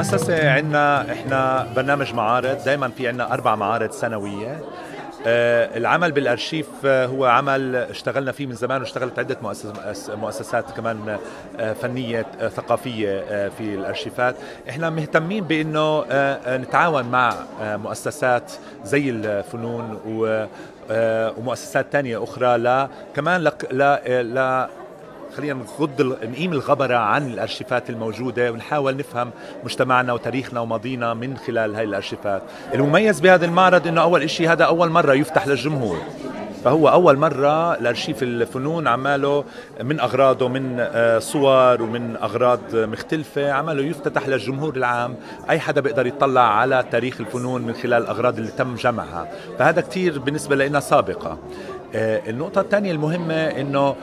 المؤسسة عندنا إحنا برنامج معارض دائما في عندنا أربع معارض سنوية. آه، العمل بالأرشيف آه، هو عمل اشتغلنا فيه من زمان واشتغلت عدة مؤسسات كمان آه، فنية ثقافية في الأرشيفات. إحنا مهتمين بإنه نتعاون مع مؤسسات زي الفنون ومؤسسات تانية أخرى لا كمان لا خلينا نغض نقيم الغبرة عن الأرشيفات الموجودة ونحاول نفهم مجتمعنا وتاريخنا وماضينا من خلال هاي الأرشيفات. المميز بهذا المعرض أنه أول شيء هذا أول مرة يفتح للجمهور. فهو أول مرة الأرشيف الفنون عماله من أغراضه من آه، صور ومن أغراض مختلفة عماله يفتتح للجمهور العام. أي حدا بيقدر يطلع على تاريخ الفنون من خلال الأغراض اللي تم جمعها. فهذا كتير بالنسبة لنا سابقة. آه، النقطة الثانية المهمة أنه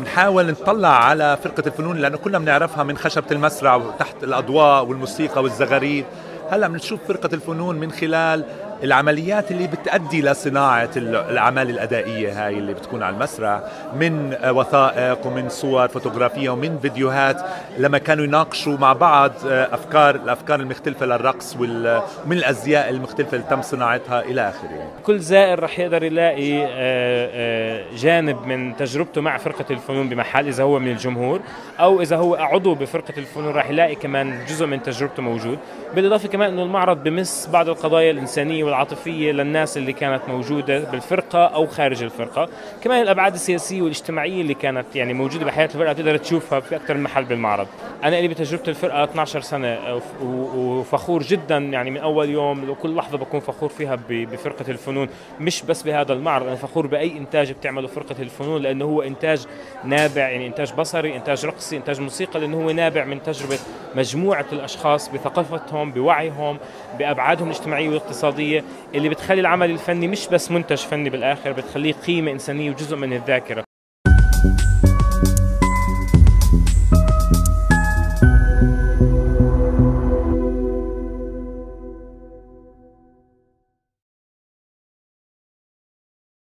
بنحاول آه، نطلع على فرقة الفنون لأنه كلنا بنعرفها من خشبة المسرح وتحت الأضواء والموسيقى والزغاريد. هلأ بنشوف فرقة الفنون من خلال العمليات اللي بتأدي لصناعة الأعمال الأدائية هاي اللي بتكون على المسرح من وثائق ومن صور فوتوغرافية ومن فيديوهات لما كانوا يناقشوا مع بعض أفكار الأفكار المختلفة للرقص ومن الأزياء المختلفة اللي تم صناعتها إلى آخره. كل زائر رح يقدر يلاقي آه، آه، جانب من تجربته مع فرقة الفنون بمحل إذا هو من الجمهور أو إذا هو عضو بفرقة الفنون رح يلاقي كمان جزء من تجربته موجود. بالإضافة كمان أنه المعرض بمس بعض القضايا الإنسانية والعاطفيه للناس اللي كانت موجودة بالفرقة أو خارج الفرقة. كمان الأبعاد السياسية والاجتماعية اللي كانت يعني موجودة بحياة الفرقة تقدر تشوفها في أكثر من محل بالمعرض. أنا لي بتجربة الفرقة 12 سنة وفخور جدا يعني من أول يوم وكل لحظة بكون فخور فيها بفرقة الفنون. مش بس بهذا المعرض أنا فخور بأي إنتاج بتعمله فرقة الفنون لأنه هو إنتاج نابع يعني إنتاج بصري إنتاج رقصي إنتاج موسيقى لأنه هو نابع من تجربة مجموعة الأشخاص بثقافتهم بوعيهم بأبعادهم الاجتماعية والاقتصادية. اللي بتخلي العمل الفني مش بس منتج فني بالآخر بتخليه قيمة إنسانية وجزء من الذاكرة.